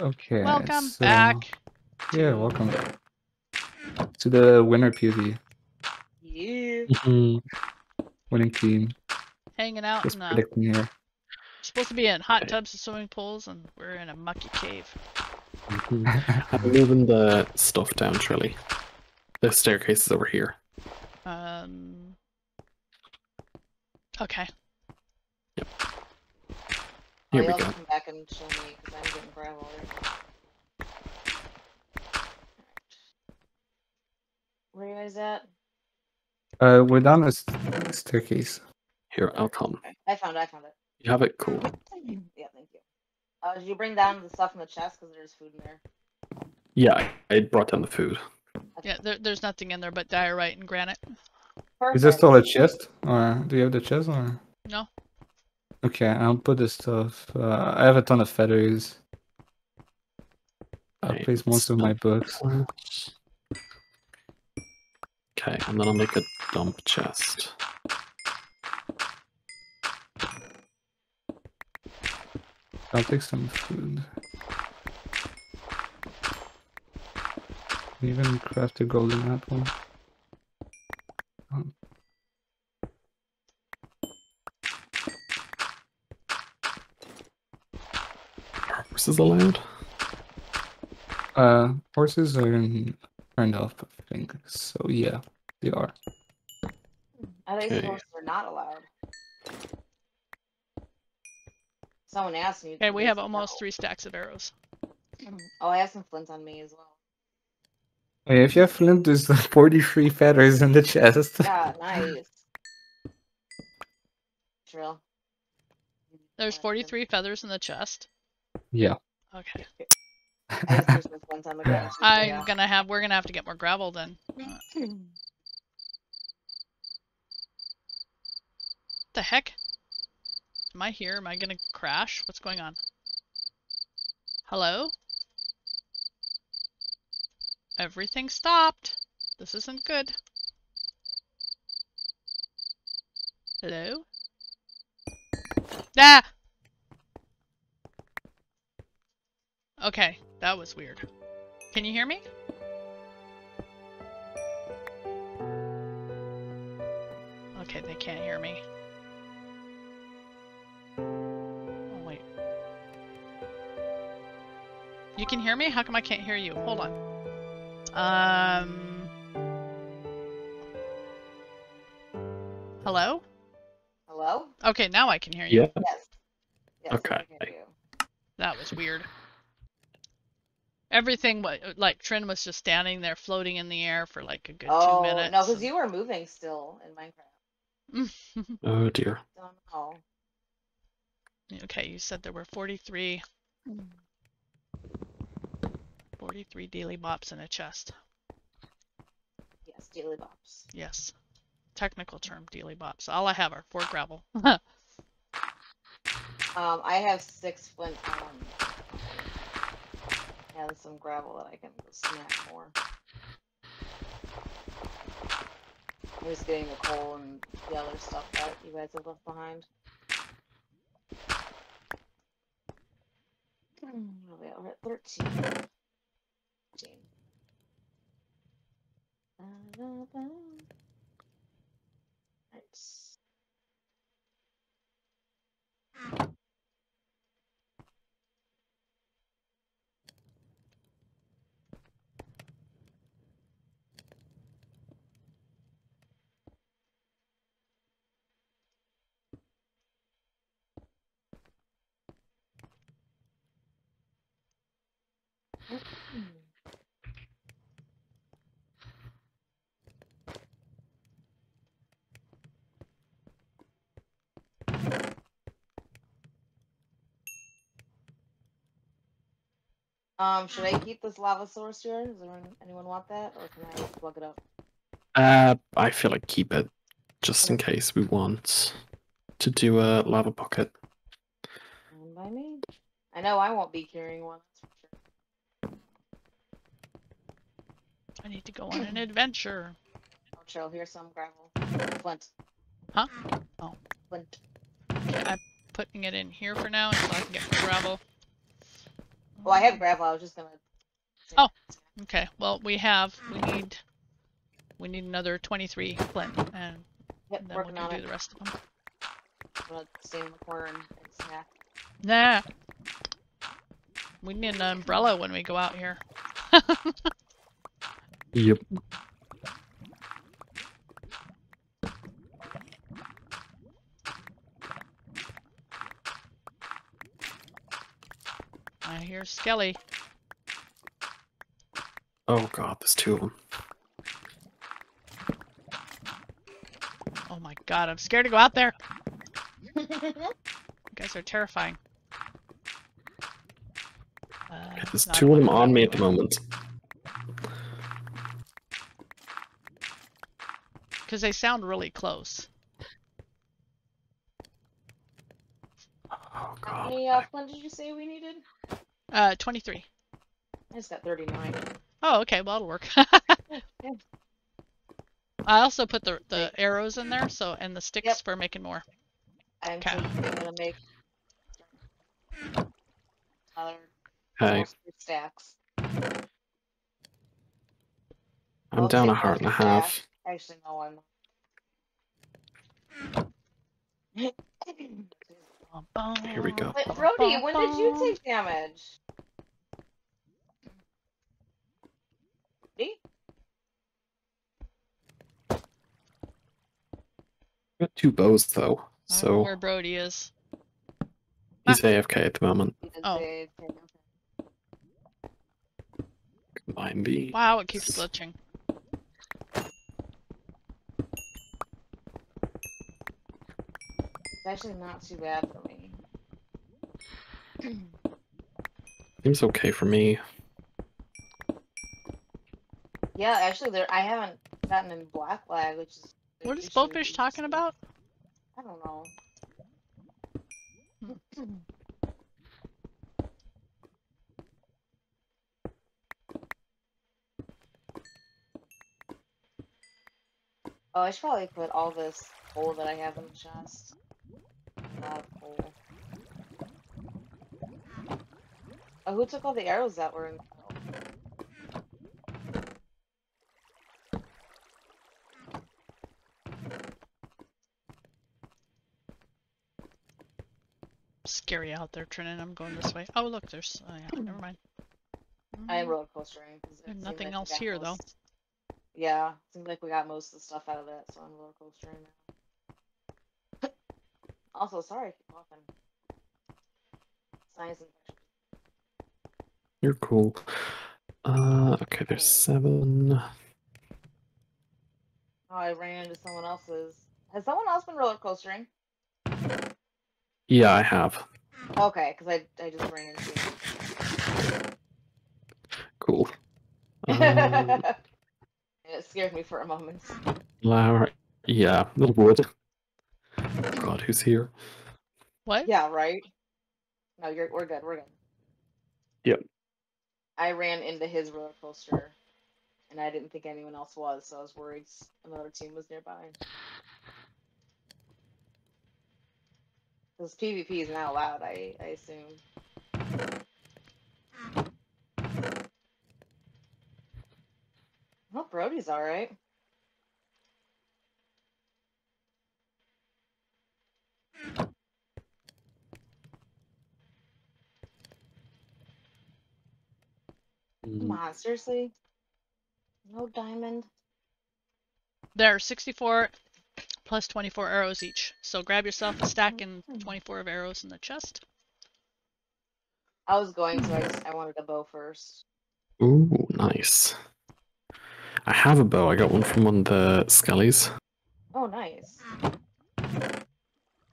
Okay. Welcome so- back. Yeah, welcome to the winner PV Yeah. Mhm. winning team. Hanging out Just in the predicting here. supposed to be in hot tubs and swimming pools, and we're in a mucky cave. I'm moving the stuff down, Trilly. The staircase is over here. Um. Okay. Yep. Here we go. Have to come back show me because I'm getting gravel already. Where you guys at? Uh, we're down a s- staircase. Here, I'll come. Okay. I found it. I found it. You have it? Cool. Yeah, thank you. Uh, did you bring down the stuff in the chest? Because there's food in there. Yeah, I, I brought down the food. Yeah, there, there's nothing in there but diorite and granite. Perfect. Is there still a chest? Or do you have the chest? Or No. Okay, I'll put this stuff. Uh, I have a ton of feathers. I'll Okay, place most of my books. Okay, and then I'll make a dump chest. I'll take some food. Even craft a golden apple. Horses allowed? Uh, horses are in- turned off, I think. So yeah, they are. I think the Okay. horses are not allowed. Someone asked me. Okay, we have almost no. three stacks of arrows. Oh, I have some flint on me as well. Oh, yeah, if you have flint, there's 43 feathers in the chest. Yeah, nice. Drill. There's 43 feathers in the chest. Yeah. Okay. I just threw some flint on the ground. so I'm yeah. gonna have. We're gonna have to get more gravel then. The heck? Am I here? Am I gonna crash? What's going on? Hello? Everything stopped. This isn't good. Hello? Ah! Okay, that was weird. Can you hear me? Okay, they can't hear me. Oh, wait. You can hear me? How come I can't hear you? Hold on. Um. Hello? Hello? Okay, now I can hear you. Yeah. Yes. Yes, Okay. I can hear you. That was weird. Everything, wa- like Trin was just standing there floating in the air for like a good Oh, two minutes. no, because you were moving still in Minecraft. Oh dear. Don't okay, you said there were 43, 43 daily bops in a chest. Yes, daily bops. Yes. Technical term, daily bops. All I have are four gravel. Um, I have six flint um, some gravel that I can snack more. I'm just getting the coal and the other stuff that you guys have left behind. Hmm, Where are we at? We're at 13. 13. Da-da-da. Nice. Um, should I keep this lava source here? Does anyone, anyone want that, or can I plug it up? Uh, I feel like keep it just in case we want to do a lava pocket. By me. I know I won't be carrying one. That's for sure. I need to go on an adventure. I'll chill. Here's some gravel. Flint. Huh? Oh. Flint. I'm putting it in here for now until I can get more gravel. Well, I have gravel. I was just gonna. Oh. Okay, well, we have, we need, we need another 23 flint, and Yep, then we working can on do it. the rest of them. I'm gonna stay in the corner and, and snack. Nah. We need an umbrella when we go out here. Yep. I hear Skelly. Oh god, there's two of them. Oh my god, I'm scared to go out there. You guys are terrifying. Uh, there's two of them on me at the moment. Because they sound really close. Oh How god. many uh, did you say we needed? Uh, 23. I just got 39. Oh, okay, well, it'll work. Yeah. I also put the, the arrows in there, so and the sticks Yep. for making more. I'm Okay. gonna make another Hey, stacks. I'm I'll down a heart and a half. Actually, no, I'm not. Here we go. But Brody, when did you take damage? Me? Got two bows though, I don't know so where Brody is. he's AFK at the moment. Oh. say- okay, okay. Combine B. Wow, it keeps glitching. Actually not too bad for me. Seems okay for me. Yeah, actually, there I haven't gotten in black flag, which is. What is actually Bowfish talking about? I don't know. Oh, I should probably put all this coal that I have in the chest. A of coal. Oh, who took all the arrows that were in? oh, Scary out there, Trinan. I'm going this way. Oh, look, there's. Oh, yeah, never mind. I am roller coastering. 'cause it There's seemed nothing like else here, though. Yeah, seems like we got most of the stuff out of that, so I'm roller coastering now. Also, sorry I keep coughing. Sinus infection. You're cool. Uh, okay, there's seven. Oh, I ran into someone else's. Has someone else been roller coastering? Yeah, I have. Okay, because I I just ran into. Cool. Um, it scared me for a moment. Lara. Yeah, little wood. God, who's here? What? Yeah, right. No, you're we're good. We're good. Yep. I ran into his roller coaster, and I didn't think anyone else was, so I was worried another team was nearby. Because PvP is not allowed, I I assume. Well, Brody's all right. On, seriously? No diamond? There are 64 plus 24 arrows each. So grab yourself a stack and Mhm. 24 of arrows in the chest. I was going to, I just I wanted a bow first. Ooh, nice. I have a bow. I got one from one of the skellies. Oh, nice.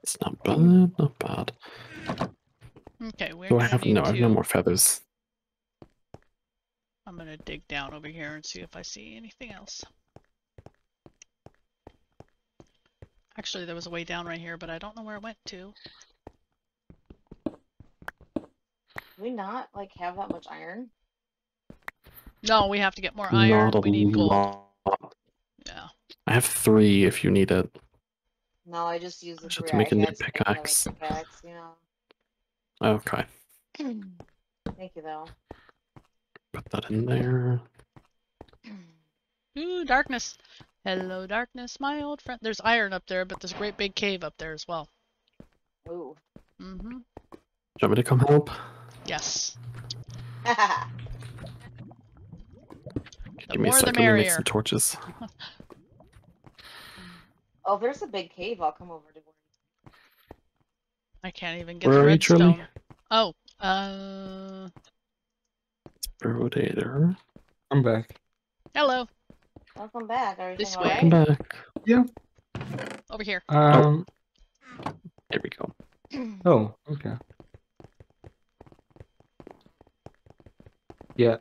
It's not bad, not bad. Okay, we're Do I gonna have need no? I have no more feathers. I'm gonna dig down over here and see if I see anything else. Actually, there was a way down right here, but I don't know where it went to. We not, like, have that much iron? No, we have to get more iron. Not a We need gold. lot. Yeah. I have three if you need it. No, I just use the Just three to make I a new had to pickaxe. pickaxe, you know. Okay. Thank you, though. Put that in there. Ooh, darkness. Hello, darkness, my old friend. There's iron up there, but there's a great big cave up there as well. Ooh. Mm-hmm. Do you want me to come help? Yes. The Give me a more the second. Let me make some torches. oh, there's a big cave, I'll come over to where I can't even get Where the are you, Trilly? redstone. Oh, uh, Brodator. I'm back. Hello, Welcome back. Everything This way. Welcome right? back. Yeah. Over here. Um. There we go. Oh. Okay. Yeah.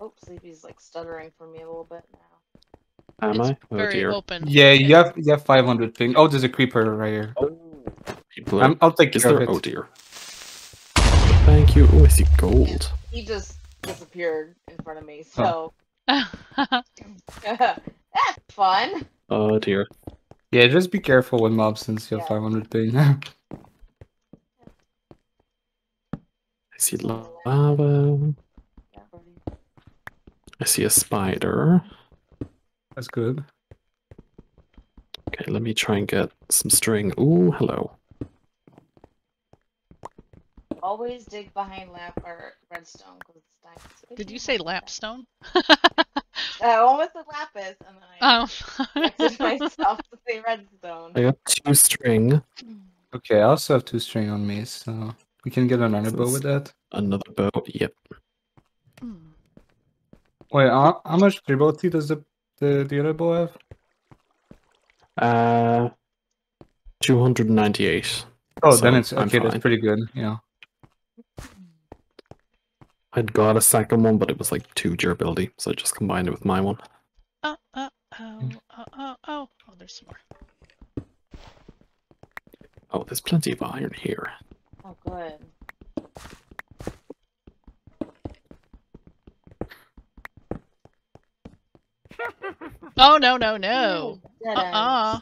Oh, Sleepy's like stuttering for me a little bit now. Am it's I? Oh very dear. open. Yeah. You have you have 500 ping. Oh, there's a creeper right here. People I'm, I'll take Is care there? of it. Oh dear. Thank you. Oh, I see gold. He just disappeared in front of me, so Oh. That's fun. Oh dear. Yeah, just be careful with mobs since you have Yeah. 500 ping. I see lava. I see a spider. That's good. Okay, let me try and get some string. Ooh, hello. Always dig behind lamp or redstone because it's diamonds. What Did you mean say by that? lapstone? I almost said lapis, and then I Oh. corrected myself to say redstone. I got two string. Okay, I also have two string on me, so we can get another bow with that. Another bow. Yep. Hmm. Wait, how, how much durability does the, the the other bow have? Uh, 298. Oh, So, then it's okay. That's pretty good. Yeah. I'd got a second one, but it was like two durability, so I just combined it with my one. Uh, uh, oh, oh, oh, oh, oh, oh. Oh, there's some more. Oh, there's plenty of iron here. Oh, good. Oh, no, no, no. Dead Uh-uh.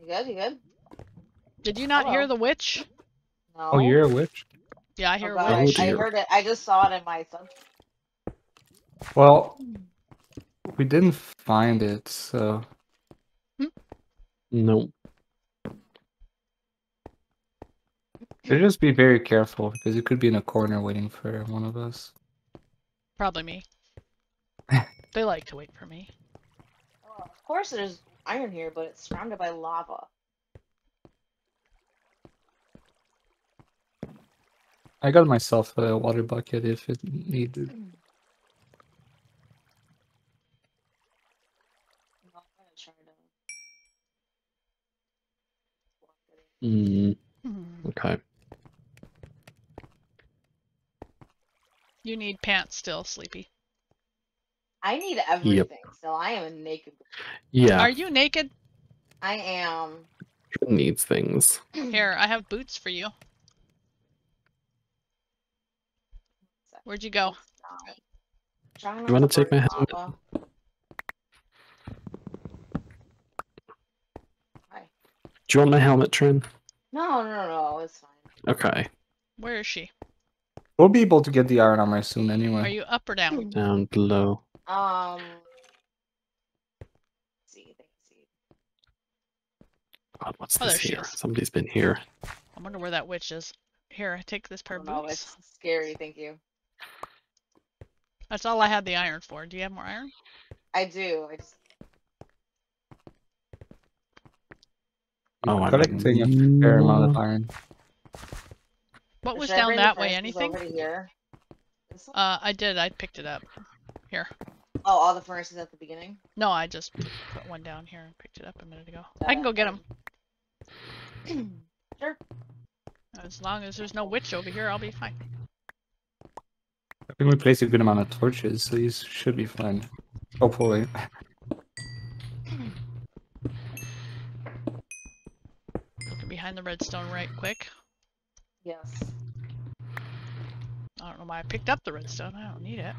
You good? You good? Did you not hear the witch? No. Oh, you're a witch. Yeah, I Oh, hear God, a oh, I, witch. I heard it. I just saw it in my sub. Well, we didn't find it, so hmm? No. Hmm. so just be very careful because it could be in a corner waiting for one of us. Probably me. they like to wait for me. Oh, of course, there's iron here, but it's surrounded by lava. I got myself a water bucket if it needed. I'm gonna try to block it in. Mm, Hmm. okay. You need pants still, Sleepy. I need everything. so I am a naked. Yeah, Are you naked? I am. it needs things. Here, I have boots for you. Where'd you go? Trying You wanna take my helmet? Hi. Do you want my helmet, Trin? No, no, no, no, it's fine. Okay. Where is she? We'll be able to get the iron armor soon anyway. Are you up or down? Down below. Um. see, see. God, what's Oh, this she here? is. Somebody's been here. I wonder where that witch is. Here, I take this pair of Oh, no, it's scary. Thank you. That's all I had the iron for. Do you have more iron? I do. I just. Oh, I'm collecting a fair amount of iron. What was should down that way? Anything? Over here? Uh, I did. I picked it up. Here. oh, all the furnaces at the beginning. No, I just put one down here and picked it up a minute ago. I can go get them. sure. As long as there's no witch over here, I'll be fine. I think we placed a good amount of torches, so these should be fine. Hopefully. Looking behind the redstone right quick. Yes. I don't know why I picked up the redstone. I don't need it.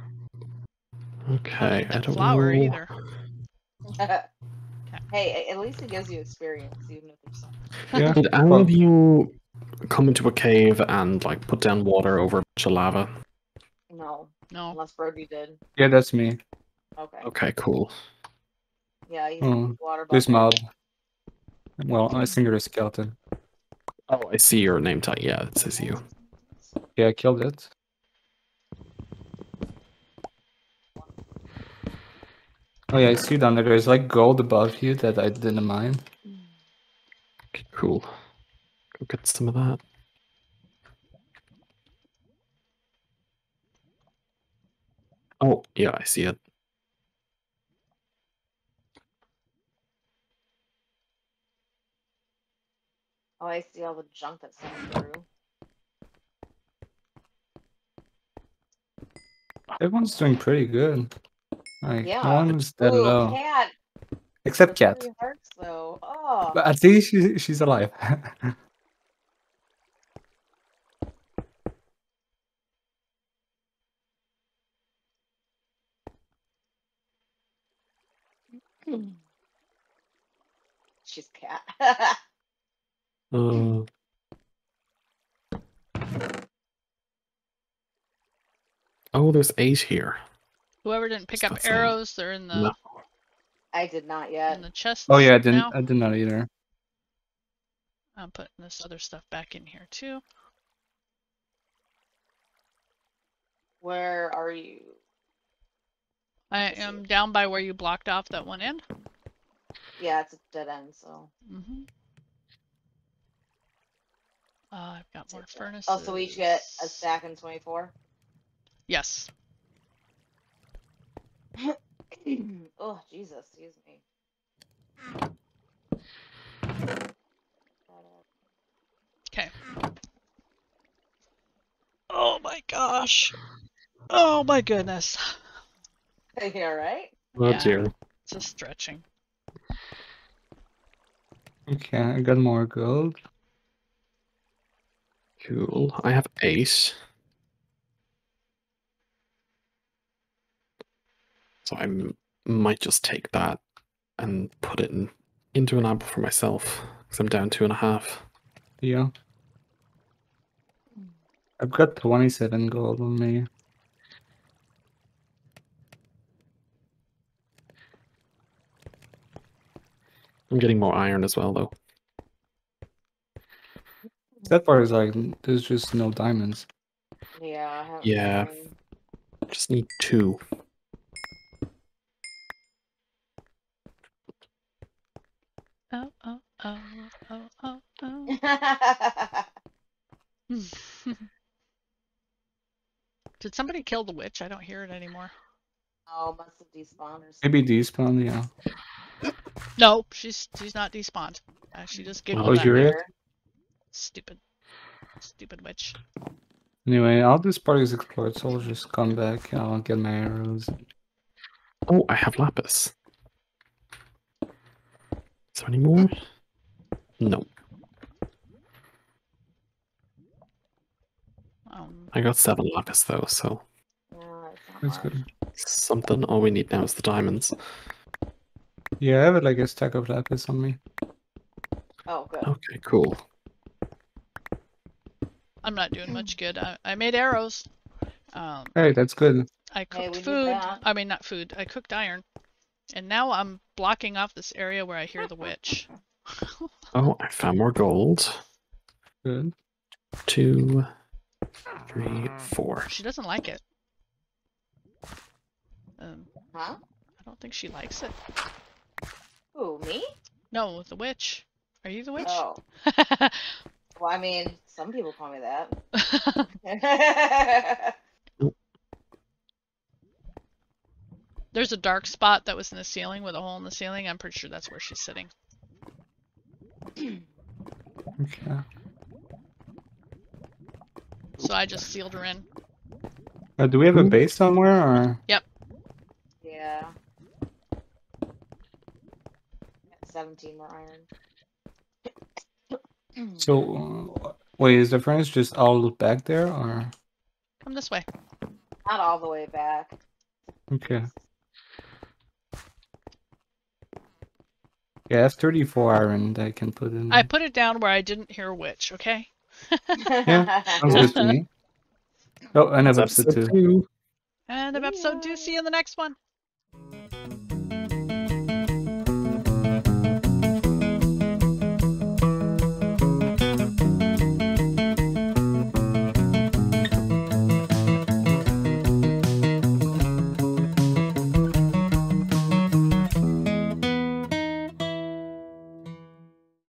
Okay, I I don't need that don't flour know. either. hey, at least it gives you experience, even if there's some. Yeah. Did any of you come into a cave and like put down water over a bunch of lava? No, No. unless Brody did. Yeah, that's me. Okay. Okay, cool. Yeah, he's hmm. Oh, water. This bucket. mob. Well, I think you're a skeleton. Oh, I see your name tag. Yeah, it says you. Yeah, I killed it. Oh yeah, I see down there. There's like gold above you that I didn't mine. Okay, cool. Go get some of that. Oh, yeah, I see it. Oh, I see all the junk that's coming through. Everyone's doing pretty good. Like, Yeah. no one's that Ooh, low. cat. Except Cat. Three hearts though. Oh. But at least she, she's alive. She's cat. Uh, oh, there's eight here. Whoever didn't pick It's up not arrows, they're in the No. I did not yet. in the chest. oh yeah, I didn't. now. I did not either. I'm putting this other stuff back in here too. Where are you? I I see. am down by where you blocked off that one end. Yeah, it's a dead end, so. Mm-hmm. Uh, I've got more Take that. furnaces. Oh, so we each get a stack in 24? Yes. oh, Jesus, excuse me. Okay. Oh my gosh. Oh my goodness. Are you alright? Oh Yeah. dear. Just stretching. Okay, I got more gold. Cool. I have eight. So I might just take that and put it in, into an apple for myself because I'm down two and a half. Yeah. I've got 27 gold on me. I'm getting more iron as well, though. That part is like, there's just no diamonds. Yeah, I Yeah. found- Just need two. Oh, oh, oh, oh, oh, oh. Did somebody kill the witch? I don't hear it anymore. oh, must have despawned or something. Maybe despawn, yeah. No, she's she's not despawned. Uh, she just giggled Oh, you're me. it? Stupid, stupid witch. Anyway, all this part is explored, so I'll just come back and I'll get my arrows. Oh, I have lapis. Is there any more? No. Um, I got seven lapis though, so Yeah, it's not That's good. something. All we need now is the diamonds. Yeah, I have like a stack of lapis on me. Oh, good. Okay, cool. I'm not doing much good. I, I made arrows. Um, Hey, that's good. I cooked we did food. I mean, not food. I cooked iron, and now I'm blocking off this area where I hear the witch. Oh, I found more gold. Good. Two, three, four. she doesn't like it. Um, Huh? I don't think she likes it. Who, me? No, the witch. Are you the witch? Oh. Well, I mean, some people call me that. There's a dark spot that was in the ceiling with a hole in the ceiling. I'm pretty sure that's where she's sitting. Okay. So I just sealed her in. Uh, do we have a base somewhere, or yeah. 17 more iron. So? Uh, wait, is the furnace just all look back there, or Come this way. Not all the way back. okay? Yeah, that's 34 iron that I can put in. I put it down where I didn't hear which, okay? Yeah, Sounds good to me. Oh, and That's episode two. two. End of episode two. See you in the next one.